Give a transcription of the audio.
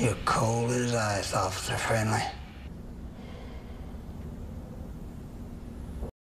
You're cold as ice, Officer Friendly.